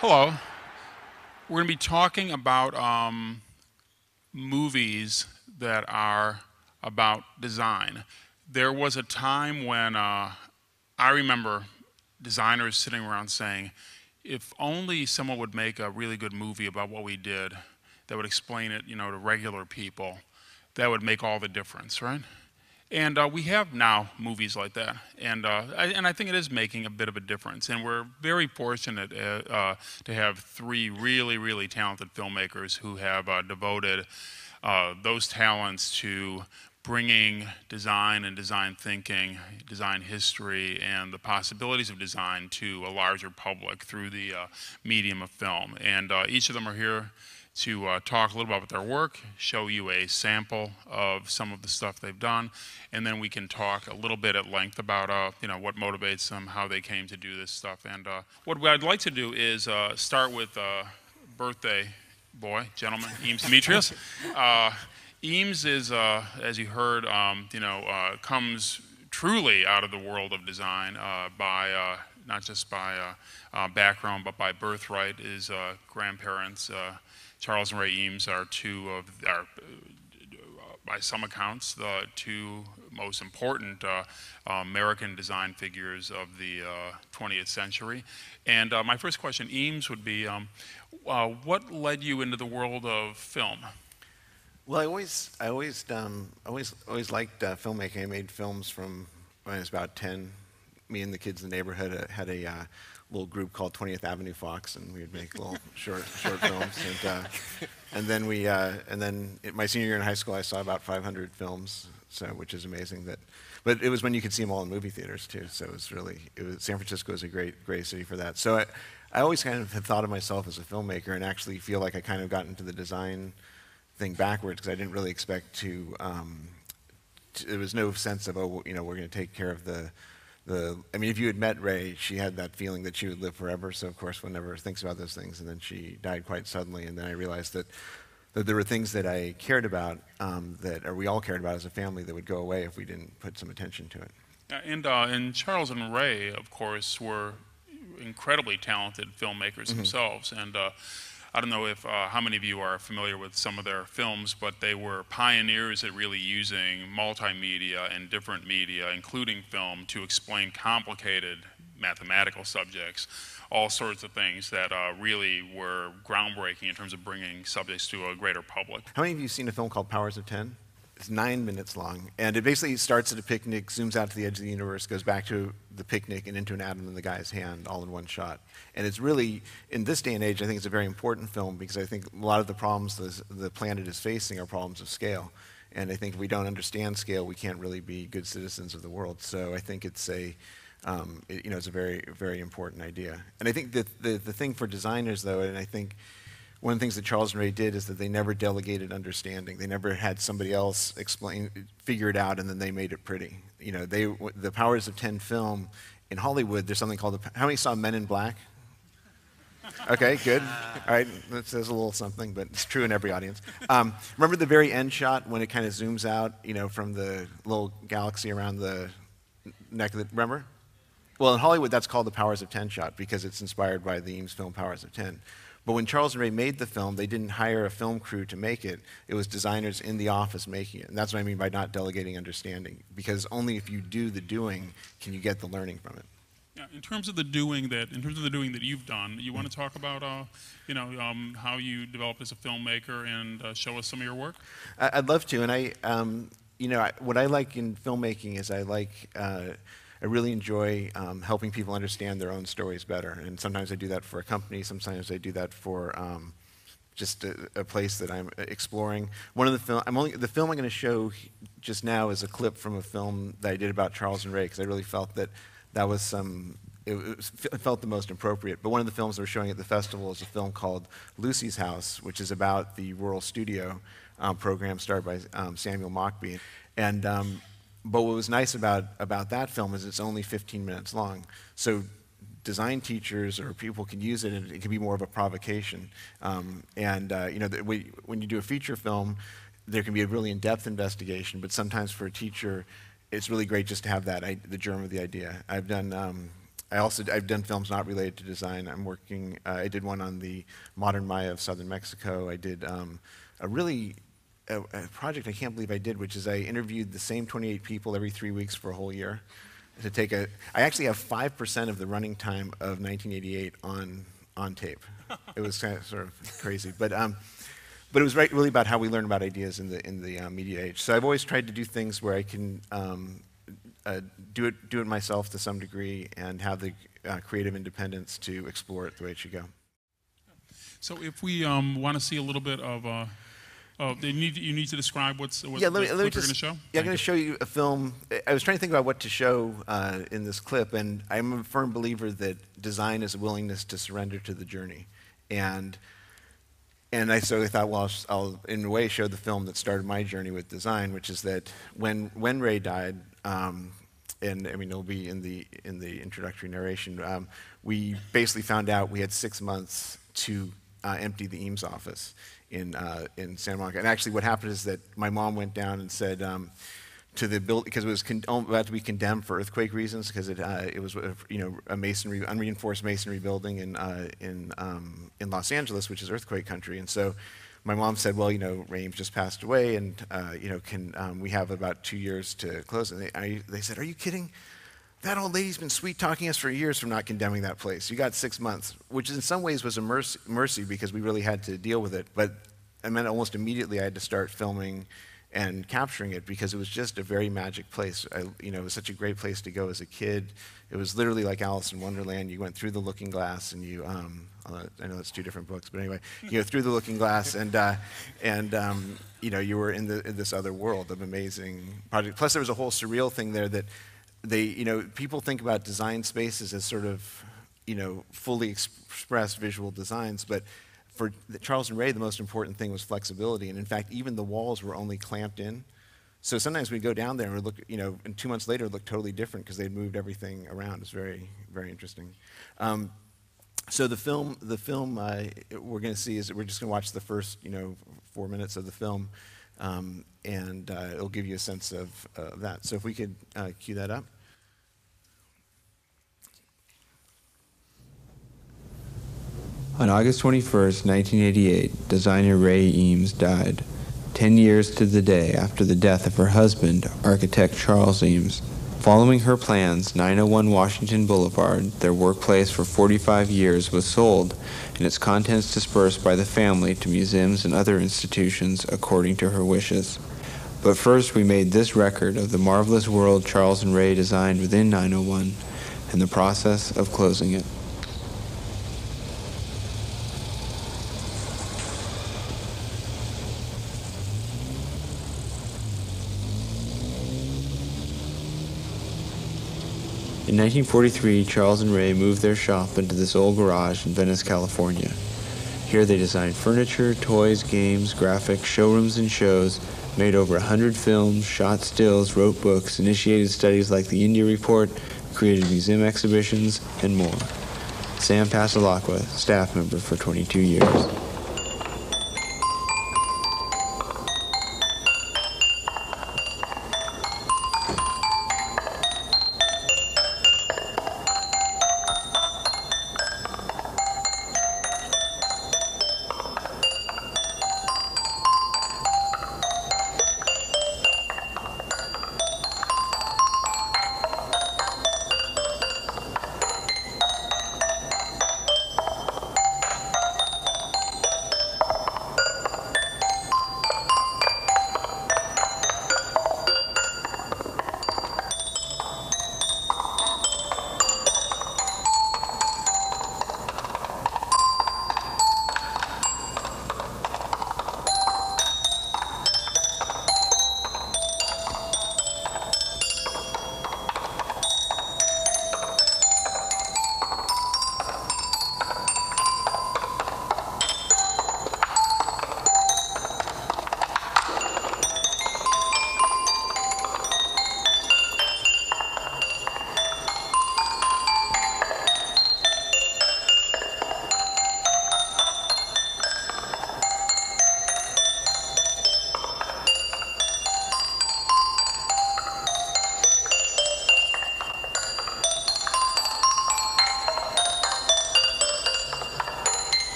Hello. We're going to be talking about um, movies that are about design. There was a time when uh, I remember designers sitting around saying, if only someone would make a really good movie about what we did that would explain it, you know, to regular people, that would make all the difference, right? And uh, we have now movies like that, and uh, I, and I think it is making a bit of a difference. And we're very fortunate uh, uh to have three really, really talented filmmakers who have uh, devoted uh, those talents to bringing design and design thinking, design history, and the possibilities of design to a larger public through the medium of film. And each of them are here to uh, talk a little bit about their work, show you a sample of some of the stuff they've done, and then we can talk a little bit at length about uh, you know what motivates them, how they came to do this stuff, and uh, what I'd like to do is uh, start with uh, birthday boy, gentleman, Eames Demetrios. Uh, Eames is, as you heard, um, you know, comes truly out of the world of design by not just by background but by birthright. His grandparents Charles and Ray Eames are two of, are, by some accounts, the two most important uh, American design figures of the uh, 20th century. And uh, my first question, Eames, would be um, uh, what led you into the world of film? Well, I always, I always, um, always, always liked uh, filmmaking. I made films from when I was about 10. Me and the kids in the neighborhood uh, had a little group called 20th Avenue Fox, and we would make little short short films. And, uh, and then we uh, and then my senior year in high school, I saw about 500 films, so which is amazing. That, but it was when you could see them all in movie theaters too. So it was really it was, San Francisco is a great great city for that. So I, I always kind of had thought of myself as a filmmaker, and actually feel like I kind of got into the design thing backwards because I didn't really expect to. Um, to there was no sense of oh you know we're going to take care of the the, I mean, if you had met Ray, she had that feeling that she would live forever. So, of course, one never thinks about those things. And then she died quite suddenly. And then I realized that, that there were things that I cared about, um, that, or we all cared about as a family, that would go away if we didn't put some attention to it. And, uh, and Charles and Ray, of course, were incredibly talented filmmakers mm-hmm. themselves. And uh, I don't know if uh, how many of you are familiar with some of their films, but they were pioneers at really using multimedia and different media, including film, to explain complicated mathematical subjects, all sorts of things that uh, really were groundbreaking in terms of bringing subjects to a greater public. How many of you have seen a film called Powers of Ten? It's nine minutes long, and it basically starts at a picnic, zooms out to the edge of the universe, goes back to the picnic and into an atom in the guy's hand, all in one shot. And it's really, in this day and age, I think it's a very important film because I think a lot of the problems the, the planet is facing are problems of scale. And I think if we don't understand scale, we can't really be good citizens of the world. So I think it's a, um, it, you know, it's a very, very important idea. And I think that the, the thing for designers, though, and I think one of the things that Charles and Ray did is that they never delegated understanding. They never had somebody else explain, figure it out, and then they made it pretty. You know, they, the Powers of Ten film in Hollywood, there's something called, the, how many saw Men in Black? Okay, good. All right, that says a little something, but it's true in every audience. Um, remember the very end shot when it kind of zooms out, you know, from the little galaxy around the neck of the, remember? Well, in Hollywood, that's called the Powers of Ten shot because it's inspired by the Eames film Powers of Ten. But when Charles and Ray made the film, they didn't hire a film crew to make it. It was designers in the office making it. And that's what I mean by not delegating understanding. Because only if you do the doing can you get the learning from it. Yeah, in terms of the doing that, in terms of the doing that you've done, you want to talk about, uh, you know, um, how you developed as a filmmaker and uh, show us some of your work? I'd love to, and I, um, you know, what I like in filmmaking is I like uh, I really enjoy um, helping people understand their own stories better. And sometimes I do that for a company, sometimes I do that for um, just a, a, place that I'm exploring. One of the film, I'm only, the film I'm going to show just now is a clip from a film that I did about Charles and Ray, because I really felt that that was some, it, felt the most appropriate. But one of the films we're showing at the festival is a film called Lucy's House, which is about the rural studio um, program started by um, Samuel Mockbee. And um, but what was nice about, about that film is it's only 15 minutes long. So design teachers or people can use it and it can be more of a provocation. Um, and uh, you know, the, we, when you do a feature film, there can be a really in-depth investigation, but sometimes for a teacher, it's really great just to have that, the germ of the idea. I've done um, I also I've done films not related to design. I'm working. Uh, I did one on the modern Maya of southern Mexico. I did um, a really a, a, project I can't believe I did, which is I interviewed the same 28 people every three weeks for a whole year to take a. I actually have five percent of the running time of 1988 on on tape. it was kind of sort of crazy, but. Um, but it was right, really about how we learn about ideas in the in the uh, media age. So I've always tried to do things where I can um, uh, do it do it myself to some degree and have the uh, creative independence to explore it the way it should go. So if we um, want to see a little bit of uh, Oh, they need you need to describe what's what, yeah. Let me, what let me just, going to show. Yeah, I'm going to show you a film. I was trying to think about what to show uh, in this clip, and I'm a firm believer that design is a willingness to surrender to the journey, and and I so I thought, well, I'll, I'll, in a way show the film that started my journey with design, which is that when when Ray died, um, and I mean it'll be in the in the introductory narration, um, we basically found out we had six months to uh, empty the Eames office in, uh, in Santa Monica. And actually, what happened is that my mom went down and said um, to the building, because it was con- about to be condemned for earthquake reasons, because it, uh, it was you know, a masonry, unreinforced masonry building in, uh, in, um, in Los Angeles, which is earthquake country. And so my mom said, well, you know, Rames just passed away, and, uh, you know, can um, we have about two years to close? And they, I, they said, are you kidding? That old lady's been sweet talking us for years from not condemning that place. You got six months, which in some ways was a mercy, mercy because we really had to deal with it. But I meant almost immediately I had to start filming and capturing it because it was just a very magic place. I, you know, it was such a great place to go as a kid. It was literally like Alice in Wonderland. You went through the Looking Glass, and you, um, I know it's two different books, but anyway, you go through the Looking Glass, and uh, and um, you know, you were in, the, in this other world of amazing project. Plus, there was a whole surreal thing there that they, you know, people think about design spaces as sort of, you know, fully expressed visual designs, but for Charles and Ray, the most important thing was flexibility. And in fact, even the walls were only clamped in. So sometimes we'd go down there and look, you know, and two months later it looked totally different because they'd moved everything around. It's very, very interesting. Um, so the film, the film uh, we're going to see is we're just going to watch the first, you know, four minutes of the film, um, and uh, it'll give you a sense of uh, that. So if we could uh, cue that up. On August 21, 1988, designer Ray Eames died, 10 years to the day after the death of her husband, architect Charles Eames. Following her plans, 901 Washington Boulevard, their workplace for 45 years, was sold and its contents dispersed by the family to museums and other institutions according to her wishes. But first, we made this record of the marvelous world Charles and Ray designed within 901 and the process of closing it. In 1943, Charles and Ray moved their shop into this old garage in Venice, California. Here they designed furniture, toys, games, graphics, showrooms, and shows, made over 100 films, shot stills, wrote books, initiated studies like the India Report, created museum exhibitions, and more. Sam Passalacqua, staff member for 22 years.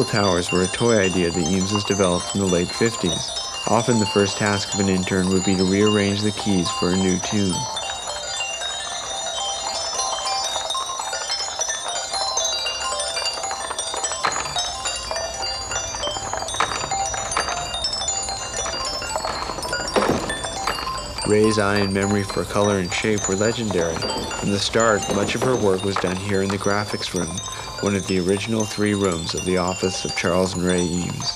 The musical towers were a toy idea that Eameses developed in the late 50s. Often the first task of an intern would be to rearrange the keys for a new tune. Ray's eye and memory for color and shape were legendary. From the start, much of her work was done here in the graphics room, one of the original three rooms of the office of Charles and Ray Eames.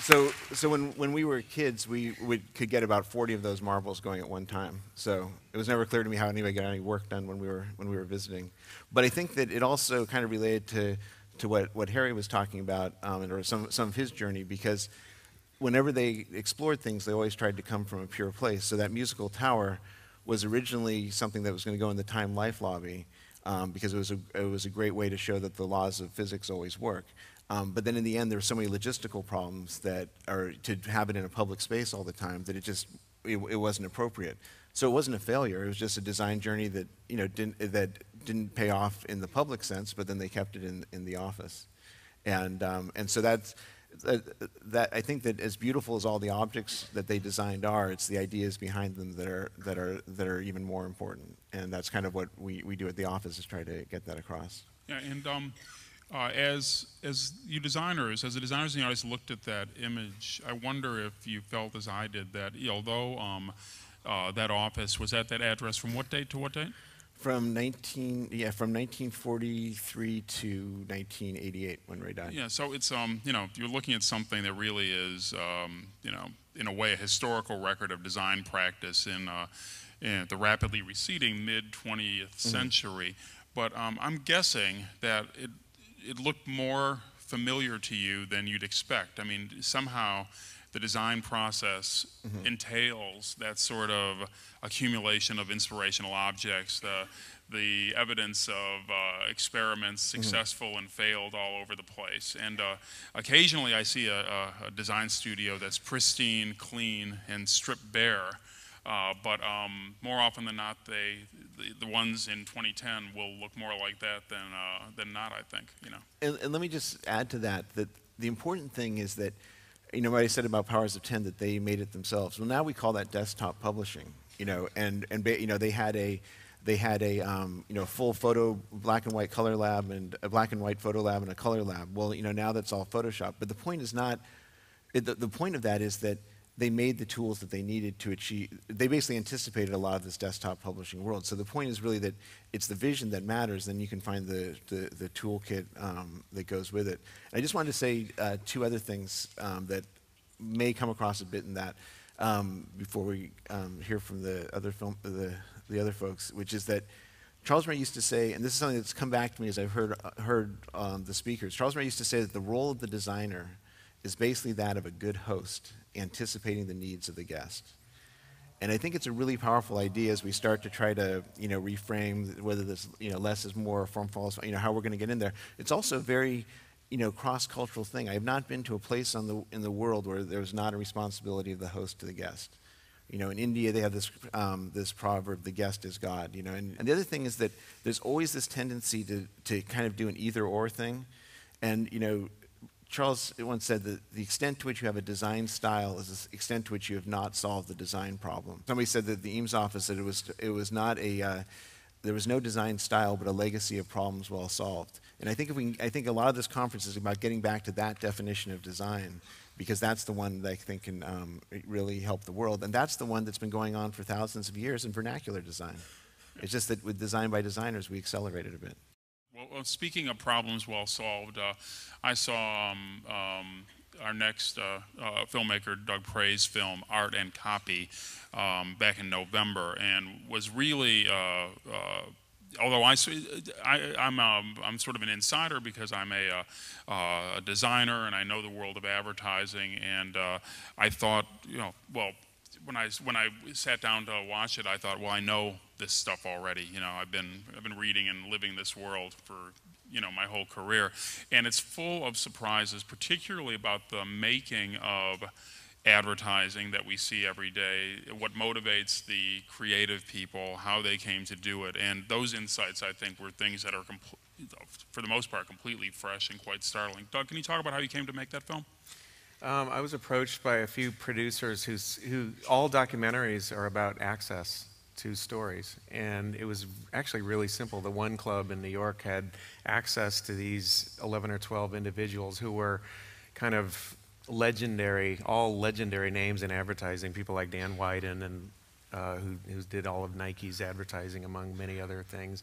So, so when, when we were kids, we would, could get about 40 of those marbles going at one time. So it was never clear to me how anybody got any work done when we were, when we were visiting. But I think that it also kind of related to, to what, what Harry was talking about, um, and, or some, some of his journey, because whenever they explored things, they always tried to come from a pure place. So that musical tower was originally something that was going to go in the Time Life lobby um, because it was, a, it was a great way to show that the laws of physics always work. Um, but then in the end, there were so many logistical problems that are to have it in a public space all the time that it just it, it wasn't appropriate. So it wasn't a failure. It was just a design journey that you know didn't that didn't pay off in the public sense, but then they kept it in in the office, and um, and so that's. That, that I think that as beautiful as all the objects that they designed are, it's the ideas behind them that are that are that are even more important, and that's kind of what we, we do at the office is try to get that across. Yeah, and um, uh, as as you designers, as the designers and the artists looked at that image, I wonder if you felt as I did that although um, uh, that office was at that address from what date to what date? From 19, yeah, from 1943 to 1988 when Ray died. Yeah, so it's um, you know, you're looking at something that really is um, you know, in a way, a historical record of design practice in, uh, in the rapidly receding mid 20th mm-hmm. century. But um, I'm guessing that it it looked more familiar to you than you'd expect. I mean, somehow the design process mm-hmm. entails that sort of accumulation of inspirational objects, the, the evidence of uh, experiments mm-hmm. successful mm-hmm. and failed all over the place. And uh, occasionally I see a, a, a, design studio that's pristine, clean, and stripped bare. Uh, but um, more often than not, they, the, the, ones in 2010 will look more like that than, uh, than not, I think, you know. And, and, let me just add to that, that the important thing is that, you know, what I said about Powers of 10, that they made it themselves. Well, now we call that desktop publishing, you know, and, and you know, they had a, they had a um, you know full photo black and white color lab and a black and white photo lab and a color lab. Well, you know now that's all Photoshop. But the point is not. It, the, the point of that is that they made the tools that they needed to achieve. They basically anticipated a lot of this desktop publishing world. So the point is really that it's the vision that matters. Then you can find the the, the toolkit um, that goes with it. And I just wanted to say uh, two other things um, that may come across a bit in that um, before we um, hear from the other film the the other folks, which is that. Charles and Ray used to say, and this is something that's come back to me as I've heard, uh, heard um, the speakers. Charles and Ray used to say that the role of the designer is basically that of a good host anticipating the needs of the guest. And I think it's a really powerful idea as we start to try to, you know, reframe whether this, you know, less is more, form follows, you know, how we're going to get in there. It's also a very, you know, cross-cultural thing. I have not been to a place on the, in the world where there's not a responsibility of the host to the guest. You know, in India, they have this, um, this proverb, the guest is God, you know. And, and the other thing is that there's always this tendency to, to kind of do an either-or thing. And, you know, Charles once said that the extent to which you have a design style is the extent to which you have not solved the design problem. Somebody said that the Eames office said it was, it was not a, uh, there was no design style, but a legacy of problems well solved. And I think, if we, I think a lot of this conference is about getting back to that definition of design, because that's the one that I think can um, really help the world. And that's the one that's been going on for thousands of years in vernacular design. It's just that with design by designers, we accelerated a bit. Well, speaking of problems well solved, uh, I saw um, um, our next uh, uh, filmmaker, Doug Pray's film, Art and Copy, um, back in November, and was really uh, uh, although I, am um, I'm sort of an insider because I'm a, uh, a, designer and I know the world of advertising, and uh, I thought, you know, well, when I when I sat down to watch it, I thought, well, I know this stuff already. You know, I've been I've been reading and living this world for you know my whole career, and it's full of surprises, particularly about the making of advertising that we see every day, what motivates the creative people, how they came to do it, and those insights I think were things that are for the most part completely fresh and quite startling. Doug, can you talk about how you came to make that film? Um, I was approached by a few producers who's, who all documentaries are about access to stories. And it was actually really simple. The One Club in New York had access to these 11 or 12 individuals who were kind of legendary, all legendary names in advertising, people like Dan Wieden and uh, who, who did all of Nike's advertising, among many other things.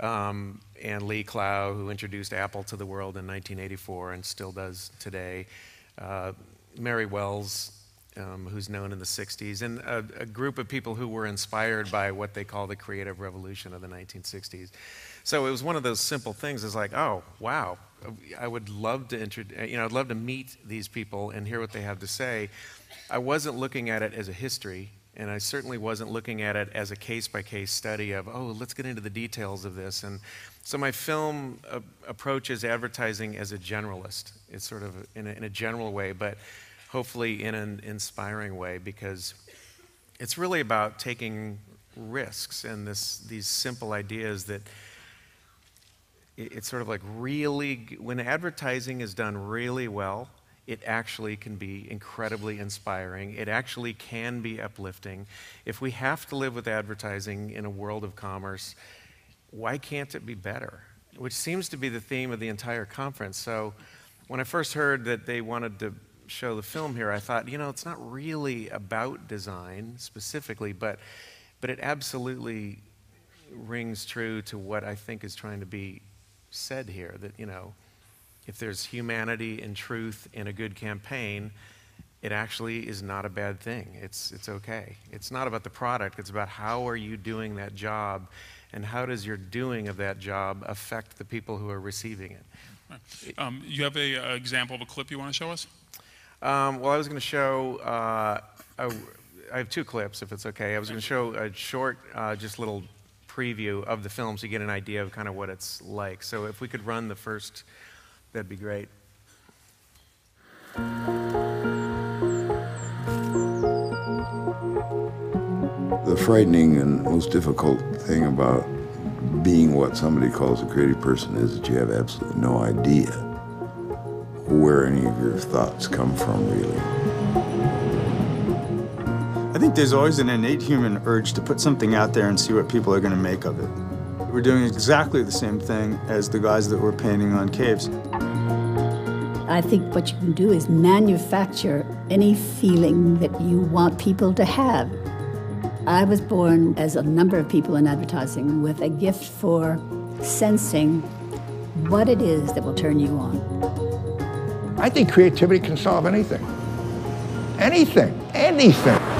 Um, and Lee Clow, who introduced Apple to the world in 1984 and still does today uh, Mary Wells, um, who's known in the 60s, and a, a, group of people who were inspired by what they call the creative revolution of the 1960s. So it was one of those simple things. It's like, oh, wow, I would love to introduce, you know, I'd love to meet these people and hear what they have to say. I wasn't looking at it as a history, and I certainly wasn't looking at it as a case by case study of, oh, let's get into the details of this. And so my film uh, approaches advertising as a generalist. It's sort of in a, in a general way, but hopefully in an inspiring way because it's really about taking risks and this, these simple ideas that it, it's sort of like really, when advertising is done really well, it actually can be incredibly inspiring. It actually can be uplifting. If we have to live with advertising in a world of commerce, why can't it be better? Which seems to be the theme of the entire conference. So when I first heard that they wanted to show the film here, I thought, you know, it's not really about design specifically, but, but it absolutely rings true to what I think is trying to be said here that, you know, if there's humanity and truth in a good campaign, it actually is not a bad thing. It's, it's okay. It's not about the product, it's about how are you doing that job and how does your doing of that job affect the people who are receiving it? Um, you have an uh, example of a clip you want to show us? Um, well, I was going to show. Uh, a, I have two clips, if it's okay. I was going to show a short, uh, just little preview of the film so you get an idea of kind of what it's like. So if we could run the first, that'd be great. The frightening and most difficult thing about being what somebody calls a creative person is that you have absolutely no idea where any of your thoughts come from, really. I think there's always an innate human urge to put something out there and see what people are going to make of it. We're doing exactly the same thing as the guys that were painting on caves. I think what you can do is manufacture any feeling that you want people to have. I was born, as a number of people in advertising, with a gift for sensing what it is that will turn you on. I think creativity can solve anything. Anything, anything.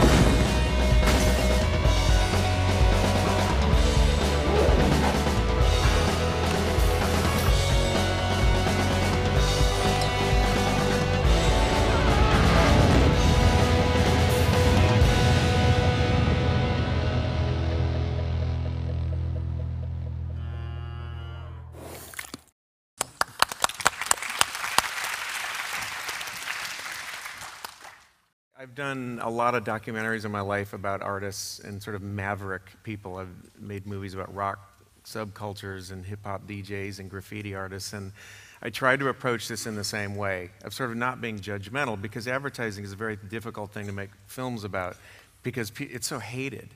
I've done a lot of documentaries in my life about artists and sort of maverick people. I've made movies about rock subcultures and hip hop DJs and graffiti artists. And I tried to approach this in the same way of sort of not being judgmental because advertising is a very difficult thing to make films about because it's so hated.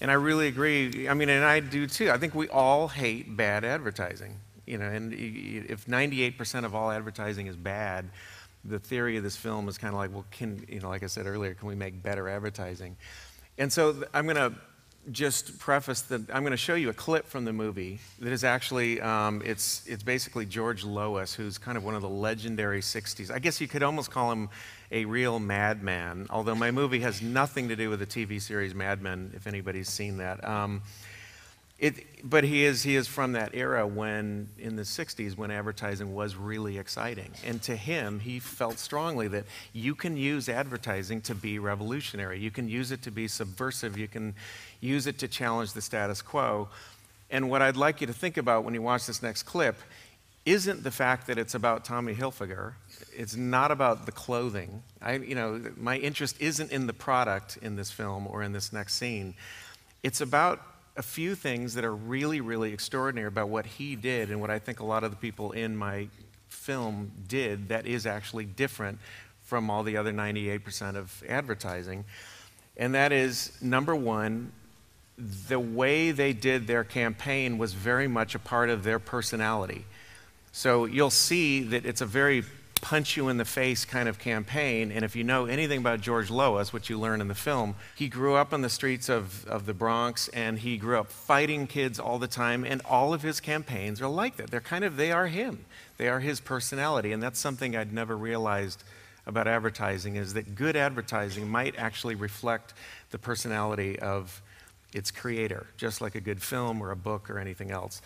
And I really agree. I mean, and I do too. I think we all hate bad advertising. You know, and if 98% of all advertising is bad, the theory of this film is kind of like, well, can, you know, like I said earlier, can we make better advertising? And so I'm going to just preface that I'm going to show you a clip from the movie that is actually, um, it's, it's basically George Lois, who's kind of one of the legendary 60s. I guess you could almost call him a real madman, although my movie has nothing to do with the TV series Mad Men, if anybody's seen that. Um, It, but he is, he is from that era when, in the 60s, when advertising was really exciting. And to him, he felt strongly that you can use advertising to be revolutionary. You can use it to be subversive. You can use it to challenge the status quo. And what I'd like you to think about when you watch this next clip isn't the fact that it's about Tommy Hilfiger. It's not about the clothing. I, you know, my interest isn't in the product in this film or in this next scene. It's about a few things that are really, really extraordinary about what he did and what I think a lot of the people in my film did that is actually different from all the other 98% of advertising. And that is number one, the way they did their campaign was very much a part of their personality. So you'll see that it's a very punch you in the face kind of campaign. And if you know anything about George Lois, which you learn in the film, he grew up on the streets of, of the Bronx and he grew up fighting kids all the time. And all of his campaigns are like that. They're kind of, they are him, they are his personality. And that's something I'd never realized about advertising is that good advertising might actually reflect the personality of its creator, just like a good film or a book or anything else.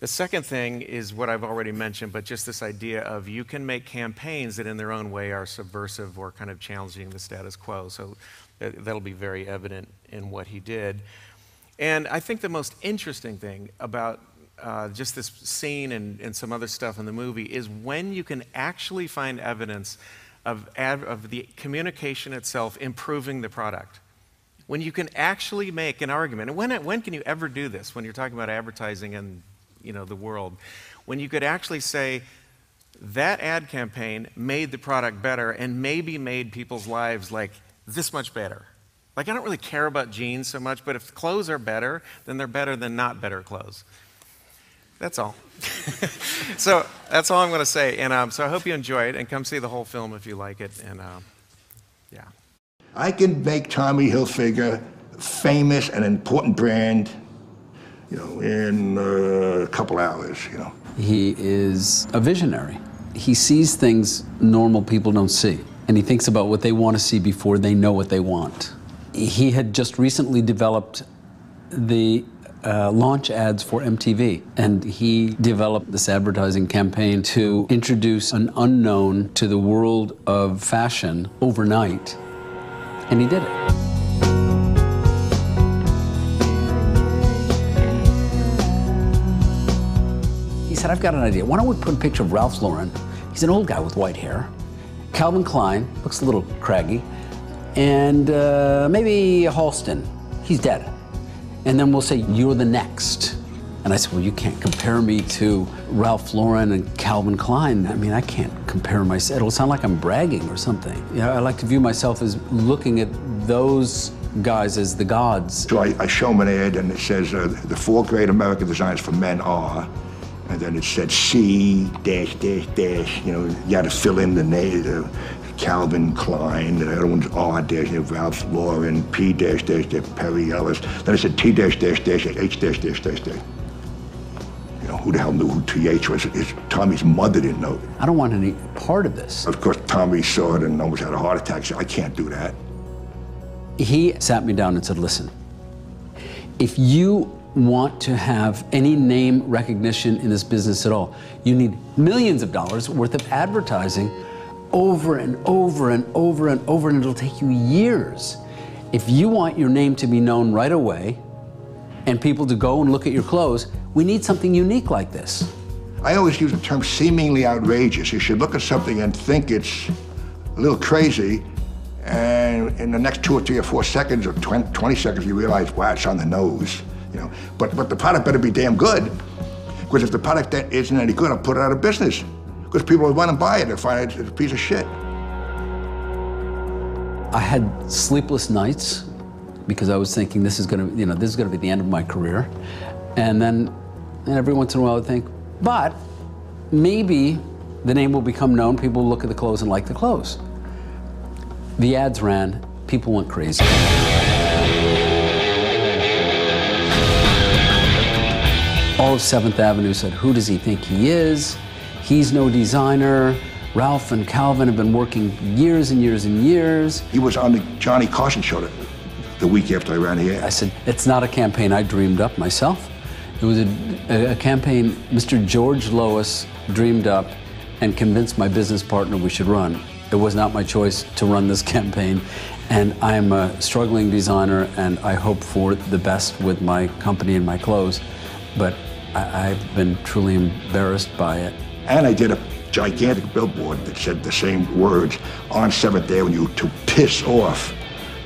The second thing is what I've already mentioned, but just this idea of you can make campaigns that in their own way are subversive or kind of challenging the status quo. So that'll be very evident in what he did. And I think the most interesting thing about uh, just this scene and, and some other stuff in the movie is when you can actually find evidence of, ad, of the communication itself improving the product. When you can actually make an argument, and when, when can you ever do this when you're talking about advertising and you know, the world. When you could actually say, that ad campaign made the product better and maybe made people's lives like this much better. Like, I don't really care about jeans so much, but if clothes are better, then they're better than not better clothes. That's all. so that's all I'm going to say. And um, so I hope you enjoy it and come see the whole film if you like it. And uh, yeah. I can make Tommy Hilfiger famous, and important brand, you know, in uh, a couple hours, you know. He is a visionary. He sees things normal people don't see, and he thinks about what they want to see before they know what they want. He had just recently developed the uh, launch ads for MTV, and he developed this advertising campaign to introduce an unknown to the world of fashion overnight, and he did it. Said, I've got an idea. Why don't we put a picture of Ralph Lauren? He's an old guy with white hair. Calvin Klein looks a little craggy. And uh, maybe Halston. He's dead. And then we'll say, You're the next. And I said, Well, you can't compare me to Ralph Lauren and Calvin Klein. I mean, I can't compare myself. It'll sound like I'm bragging or something. You know, I like to view myself as looking at those guys as the gods. So I, I show an ad, and it says uh, the four great American designers for men are and then it said C dash dash dash. You know, you had to fill in the name. Uh, Calvin Klein, the other one's R dash, you know, Ralph Lauren, P dash dash dash, Perry Ellis. Then it said T dash dash dash, H dash dash dash dash. You know, who the hell knew who TH was? It's, Tommy's mother didn't know. I don't want any part of this. Of course, Tommy saw it and almost had a heart attack. Said, I can't do that. He sat me down and said, listen, if you want to have any name recognition in this business at all. You need millions of dollars worth of advertising over and over and over and over, and it'll take you years. If you want your name to be known right away and people to go and look at your clothes, we need something unique like this. I always use the term seemingly outrageous. You should look at something and think it's a little crazy, and in the next two or three or four seconds or 20, 20 seconds, you realize, wow, it's on the nose. Know, but but the product better be damn good, because if the product isn't any good, I'll put it out of business. Because people will want to buy it and find it's a piece of shit. I had sleepless nights because I was thinking this is going to, you know, this is going to be the end of my career, and then and every once in a while I would think, but maybe the name will become known. People will look at the clothes and like the clothes. The ads ran. People went crazy. All of 7th Avenue said, Who does he think he is? He's no designer. Ralph and Calvin have been working years and years and years. He was on the Johnny Carson show the week after I ran here. I said, It's not a campaign I dreamed up myself. It was a, a, campaign Mr. George Lois dreamed up and convinced my business partner we should run. It was not my choice to run this campaign, and I'm a struggling designer, and I hope for the best with my company and my clothes, but I, I've been truly embarrassed by it. And I did a gigantic billboard that said the same words on 7th Avenue to piss off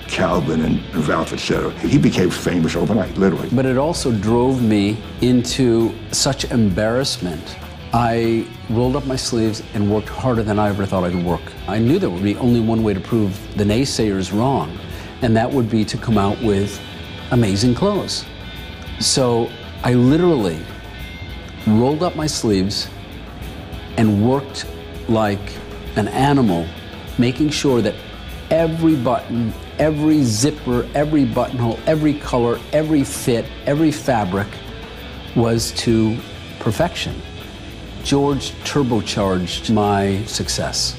Calvin and Ralph, etc. He became famous overnight, literally. But it also drove me into such embarrassment. I rolled up my sleeves and worked harder than I ever thought I'd work. I knew there would be only one way to prove the naysayers wrong, and that would be to come out with amazing clothes. So I literally rolled up my sleeves and worked like an animal, making sure that every button, every zipper, every buttonhole, every color, every fit, every fabric was to perfection. George turbocharged my success,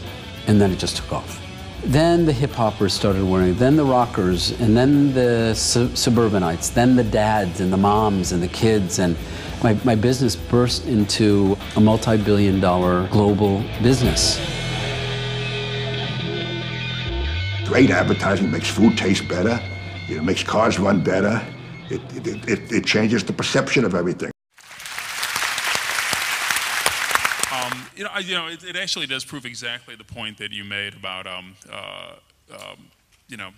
and then it just took off. Then the hip hoppers started wearing it, then the rockers, and then the su- suburbanites, then the dads and the moms and the kids, and my, my business burst into a multi billion dollar global business. Great advertising makes food taste better. It makes cars run better. It, it, it, it changes the perception of everything. Um, you know, I, you know, it, it, actually does prove exactly the point that you made about um, uh, um, you know,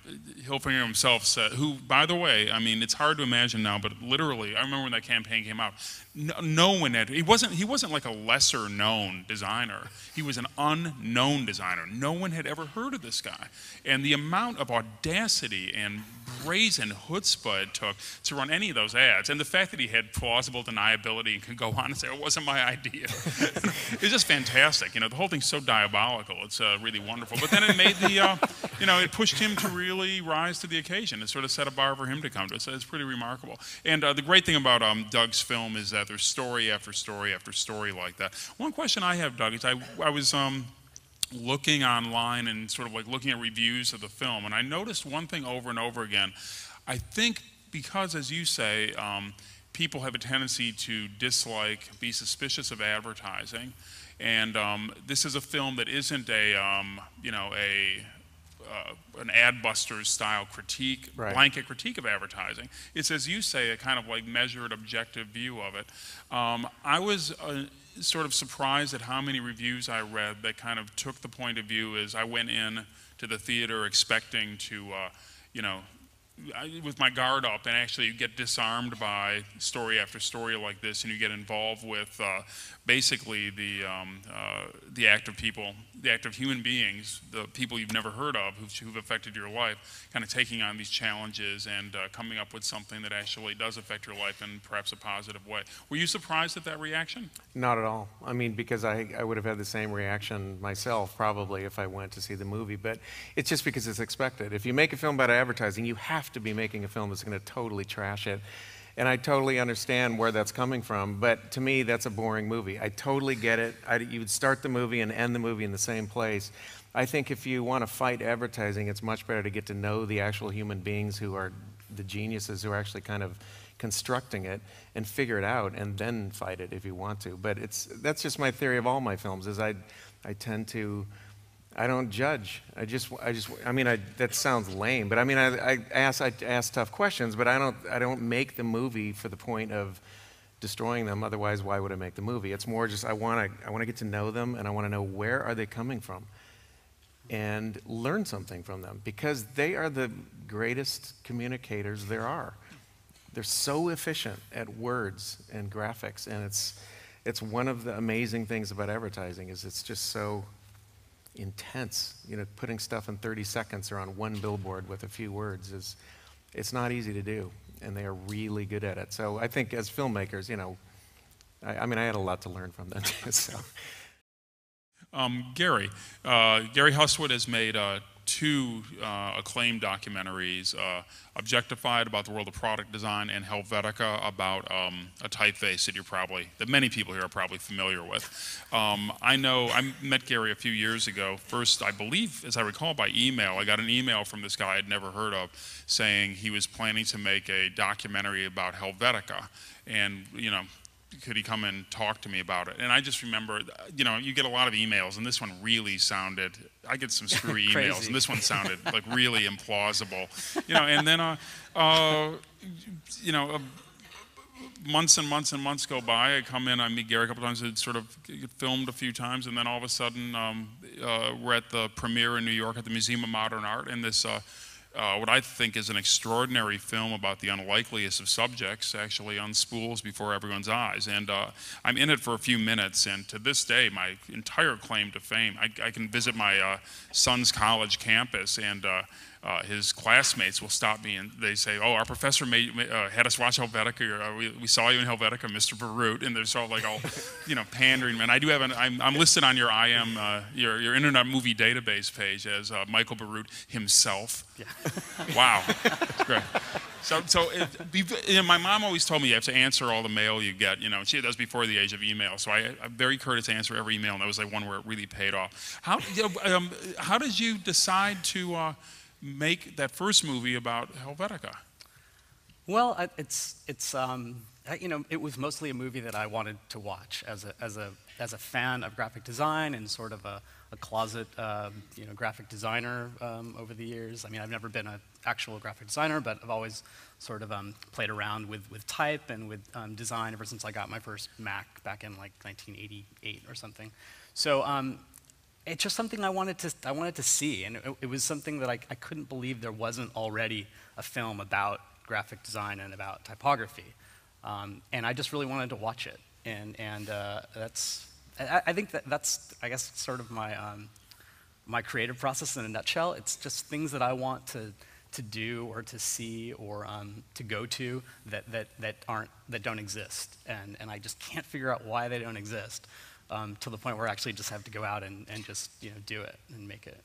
Hilfiger himself said, who, by the way, I mean, it's hard to imagine now, but literally, I remember when that campaign came out, no, no one had, he wasn't, he wasn't like a lesser known designer. He was an unknown designer. No one had ever heard of this guy. And the amount of audacity and brazen chutzpah it took to run any of those ads, and the fact that he had plausible deniability and could go on and say, it wasn't my idea. it's just fantastic. You know, the whole thing's so diabolical. It's uh, really wonderful. But then it made the, uh, you know, it pushed him to really rise to the occasion. It sort of set a bar for him to come to. So it's pretty remarkable. And uh, the great thing about um, Doug's film is that there's story after story after story like that. One question I have, Doug, is I, I was um, looking online and sort of like looking at reviews of the film, and I noticed one thing over and over again. I think because, as you say, um, people have a tendency to dislike, be suspicious of advertising, and um, this is a film that isn't a, um, you know, a uh, an Adbusters style critique, right. blanket critique of advertising. It's, as you say, a kind of like measured, objective view of it. Um, I was uh, sort of surprised at how many reviews I read that kind of took the point of view as I went in to the theater expecting to, uh, you know, with my guard up and actually get disarmed by story after story like this, and you get involved with uh, basically the um, uh, the act of people, the act of human beings, the people you've never heard of who've, who've affected your life, kind of taking on these challenges and uh, coming up with something that actually does affect your life in perhaps a positive way. Were you surprised at that reaction? Not at all. I mean, because I, I would have had the same reaction myself probably if I went to see the movie, but it's just because it's expected. If you make a film about advertising, you have to be making a film that's going to totally trash it. And I totally understand where that's coming from, but to me, that's a boring movie. I totally get it. I, you would start the movie and end the movie in the same place. I think if you want to fight advertising, it's much better to get to know the actual human beings who are the geniuses who are actually kind of constructing it and figure it out and then fight it if you want to. But it's, that's just my theory of all my films is I, I tend to I don't judge. I just, I just, I mean, I, that sounds lame, but I mean, I, I ask, I ask tough questions, but I don't, I don't make the movie for the point of destroying them. Otherwise, why would I make the movie? It's more just I want to, I want to get to know them, and I want to know where are they coming from, and learn something from them because they are the greatest communicators there are. They're so efficient at words and graphics, and it's, it's one of the amazing things about advertising is it's just so intense. You know, putting stuff in 30 seconds or on one billboard with a few words is, it's not easy to do, and they are really good at it. So I think as filmmakers, you know, I, I mean, I had a lot to learn from them. so. Um, Gary, uh, Gary Hustwit has made uh, two uh, acclaimed documentaries, uh, Objectified about the world of product design and Helvetica about um, a typeface that you're probably, that many people here are probably familiar with. Um, I know, I met Gary a few years ago. First, I believe, as I recall, by email. I got an email from this guy I'd never heard of saying he was planning to make a documentary about Helvetica. And, you know, could he come and talk to me about it? And I just remember, you know, you get a lot of emails, and this one really sounded. I get some screwy emails, and this one sounded like really implausible, you know. And then, uh, uh, you know. Uh, Months and months and months go by. I come in, I meet Gary a couple times. It sort of filmed a few times, and then all of a sudden, um, uh, we're at the premiere in New York at the Museum of Modern Art, and this uh, uh, what I think is an extraordinary film about the unlikeliest of subjects actually unspools before everyone's eyes. And uh, I'm in it for a few minutes, and to this day, my entire claim to fame, I, I can visit my uh, son's college campus, and uh, his classmates will stop me and they say, "Oh, our professor made, uh, had us watch Helvetica. Or, uh, we, we saw you in Helvetica, Mr. Bierut." And they're sort of like all, you know, pandering. Man, I do have an. I'm, I'm listed on your IM, uh, your your Internet Movie Database page as uh, Michael Bierut himself. Yeah. wow, That's great. So, so it, be, you know, my mom always told me you have to answer all the mail you get. You know, she that was before the age of email. So I, I'm very courteous to answer every email, and that was like one where it really paid off. How, um, how did you decide to uh, make that first movie about Helvetica? Well, it's it's um, you know it was mostly a movie that I wanted to watch as a as a as a fan of graphic design and sort of a, a closet um, you know graphic designer um, over the years. I mean, I've never been an actual graphic designer, but I've always sort of um, played around with with type and with um, design ever since I got my first Mac back in like 1988 or something. So. It's just something I wanted to I wanted to see, and it, it was something that I, I couldn't believe there wasn't already a film about graphic design and about typography, um, and I just really wanted to watch it, and and uh, that's I, I think that that's I guess sort of my um, my creative process in a nutshell. It's just things that I want to to do or to see or um, to go to that, that, that aren't that don't exist, and and I just can't figure out why they don't exist um, to the point where I actually just have to go out and, and just you know do it and make it.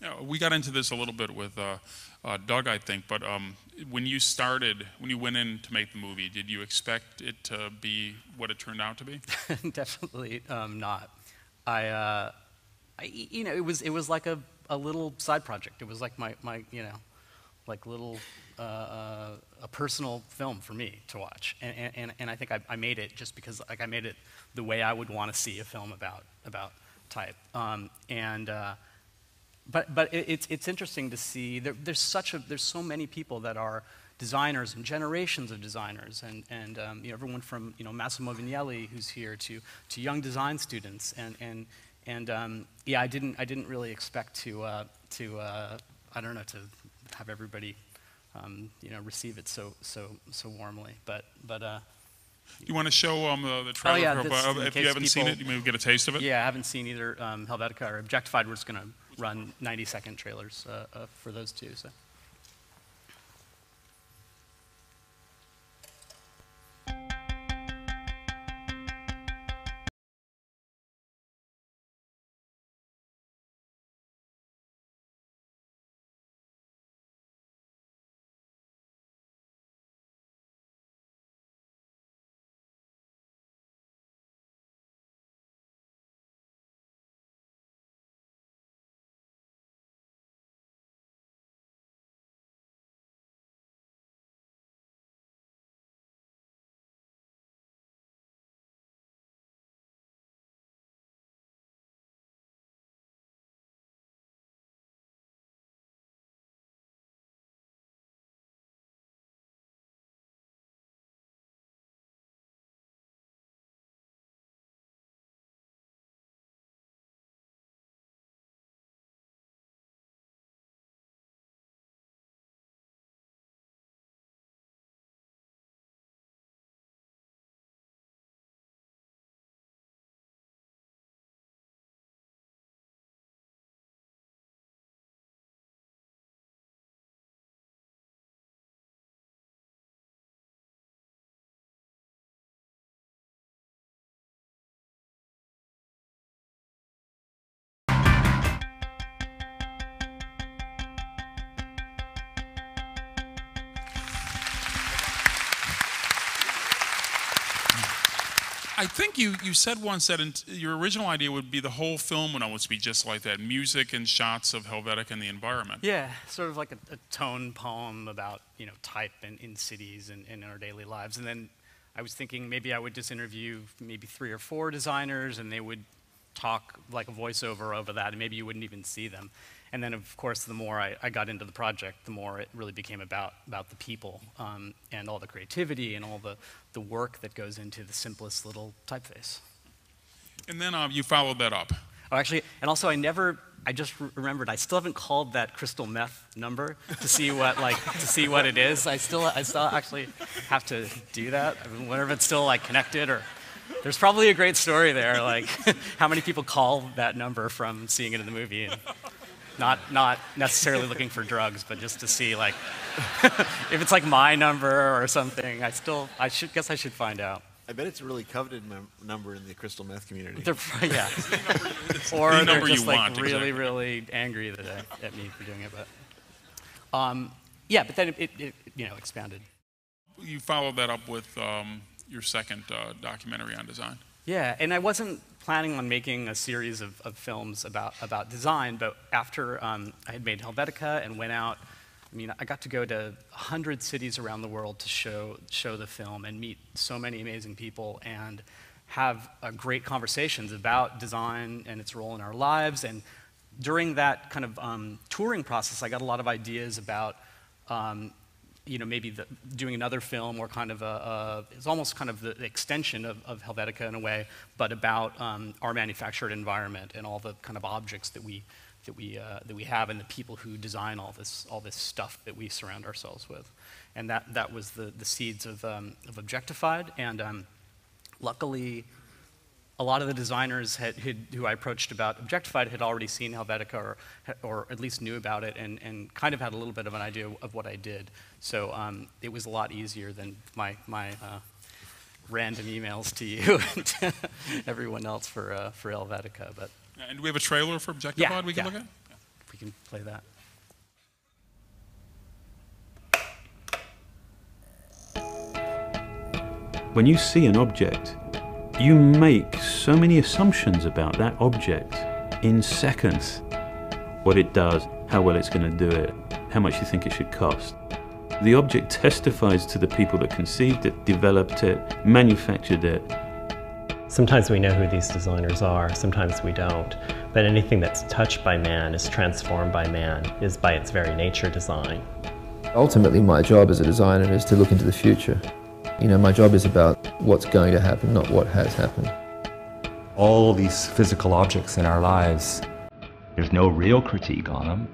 Yeah, we got into this a little bit with uh, uh, Doug, I think, but um, when you started, when you went in to make the movie, did you expect it to be what it turned out to be? Definitely um, not. I, uh, I, you know, it was it was like a, a little side project. It was like my, my you know, like little uh, uh, a personal film for me to watch, and and, and I think I, I made it just because like I made it the way I would want to see a film about about type, um, and. Uh, but but it, it's it's interesting to see there, there's such a there's so many people that are designers and generations of designers. And and um, you know everyone from you know Massimo Vignelli who's here to to young design students. And and and um, yeah I didn't I didn't really expect to uh, to uh, I don't know to have everybody um, you know receive it so so so warmly but but uh, You want to show um, the, the trailer? Oh, yeah, for- this- uh, if you haven't seen it, you may get a taste of it. yeah I haven't seen either um, Helvetica or Objectified we're just gonna run 90 second trailers uh, uh, for those two so. I think you, you said once that in, your original idea would be the whole film would almost be just like that music and shots of Helvetica and the environment. Yeah, sort of like a, a tone poem about you know type in, in cities and, and in our daily lives. And then I was thinking maybe I would just interview maybe three or four designers and they would talk like a voiceover over that, and maybe you wouldn't even see them. And then, of course, the more I, I got into the project, the more it really became about, about the people um, and all the creativity and all the, the work that goes into the simplest little typeface. And then uh, you followed that up. Oh, actually, and also I never, I just re- remembered, I still haven't called that crystal meth number to see what, like, to see what it is. I still, I still actually have to do that. I mean, wonder if it's still, like, connected or, there's probably a great story there, like, how many people call that number from seeing it in the movie. And, not, not necessarily looking for drugs, but just to see like if it's like my number or something. I still, I should guess I should find out. I bet it's a really coveted mem- number in the crystal meth community. They're, yeah. or the they're number just you like want, really, exactly. really angry that I, at me for doing it. But um, yeah, but then it, it, it you know expanded. You followed that up with um, your second uh, documentary on design. Yeah, and I wasn't planning on making a series of, of films about, about design, but after um, I had made Helvetica and went out, I mean, I got to go to 100 cities around the world to show, show the film and meet so many amazing people and have uh, great conversations about design and its role in our lives. And during that kind of um, touring process, I got a lot of ideas about um, you know, maybe the, doing another film or kind of a, a it's almost kind of the, extension of, of Helvetica in a way, but about um, our manufactured environment and all the kind of objects that we that we uh, that we have and the people who design all this all this stuff that we surround ourselves with, and that that was the the seeds of um, of Objectified, and um, luckily. A lot of the designers had, had, who I approached about Objectified had already seen Helvetica or, or at least knew about it and, and kind of had a little bit of an idea of what I did. So um, it was a lot easier than my, my uh, random emails to you and everyone else for, uh, for Helvetica. But And do we have a trailer for Objectified Yeah, we can yeah. look at? if we can play that. When you see an object, you make so many assumptions about that object in seconds. What it does, how well it's going to do it, how much you think it should cost. The object testifies to the people that conceived it, developed it, manufactured it. Sometimes we know who these designers are, sometimes we don't. But anything that's touched by man, is transformed by man, is by its very nature design. Ultimately, my job as a designer is to look into the future. You know, my job is about what's going to happen, not what has happened. All these physical objects in our lives, there's no real critique on them.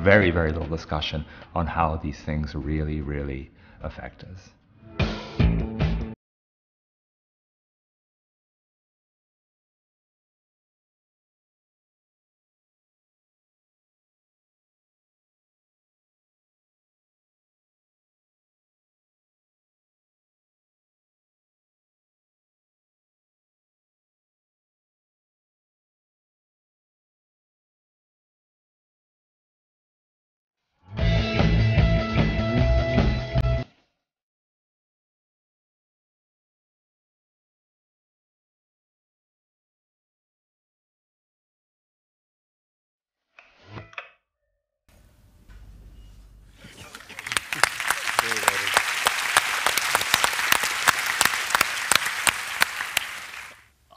Very, very little discussion on how these things really, really affect us.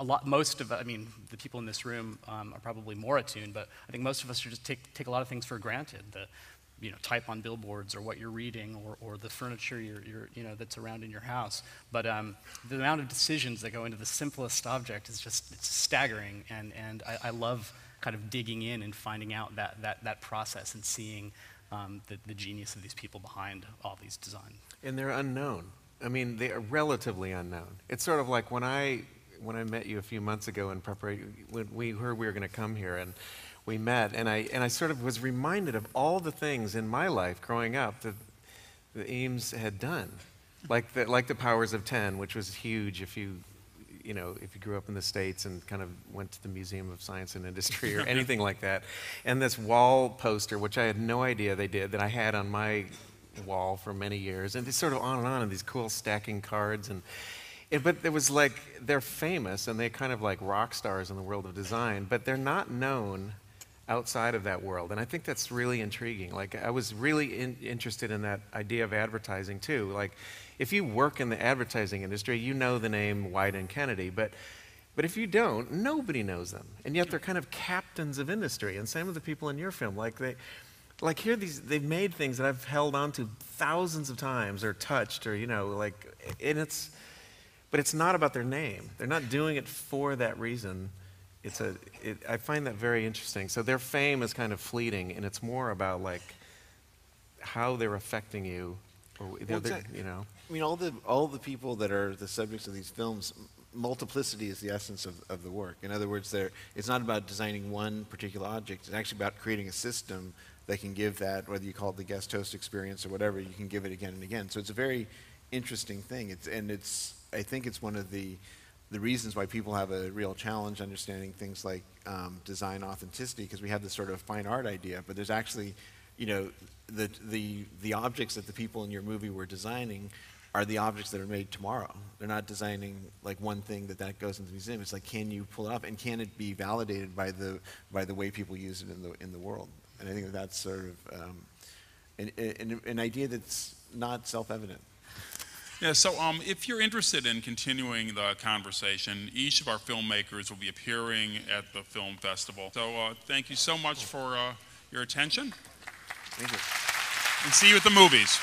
Lot, most of, I mean, the people in this room um, are probably more attuned, but I think most of us just take, take a lot of things for granted. The, you know, type on billboards or what you're reading or, or the furniture you're, you're, you know, that's around in your house. But um, the amount of decisions that go into the simplest object is just it's staggering. And, and I, I love kind of digging in and finding out that, that, that process and seeing um, the, the genius of these people behind all these designs. And they're unknown. I mean, they are relatively unknown. It's sort of like when I when I met you a few months ago in preparation, when we heard we were going to come here, and we met, and I and I sort of was reminded of all the things in my life growing up that the Eames had done, like the like the Powers of Ten, which was huge if you you know, if you grew up in the States and kind of went to the Museum of Science and Industry or anything like that. And this wall poster, which I had no idea they did, that I had on my wall for many years, and it's sort of on and on, and these cool stacking cards. And, it, but it was like they're famous and they're kind of like rock stars in the world of design, but they're not known outside of that world. And I think that's really intriguing. Like, I was really in, interested in that idea of advertising too. Like, if you work in the advertising industry, you know the name Wieden and Kennedy, but but if you don't, nobody knows them. And yet they're kind of captains of industry. And same with the people in your film. Like they like here these they've made things that I've held on to thousands of times or touched or you know, like and it's but it's not about their name. They're not doing it for that reason. It's a it, I find that very interesting. So their fame is kind of fleeting and it's more about like how they're affecting you or Well, you know. I mean, all the all the people that are the subjects of these films, multiplicity is the essence of, of the work. In other words, there it's not about designing one particular object. It's actually about creating a system that can give that, whether you call it the guest host experience or whatever, you can give it again and again. So it's a very interesting thing. It's and it's I think it's one of the the reasons why people have a real challenge understanding things like um, design authenticity because we have this sort of fine art idea, but there's actually, you know, the the the objects that the people in your movie were designing are the objects that are made tomorrow. They're not designing like one thing that that goes into the museum. It's like can you pull it off and can it be validated by the by the way people use it in the in the world? And I think that that's sort of um, an, an, an idea that's not self-evident. Yeah, so um, if you're interested in continuing the conversation, each of our filmmakers will be appearing at the film festival. So uh, thank you so much for uh, your attention. Thank you. And see you at the movies.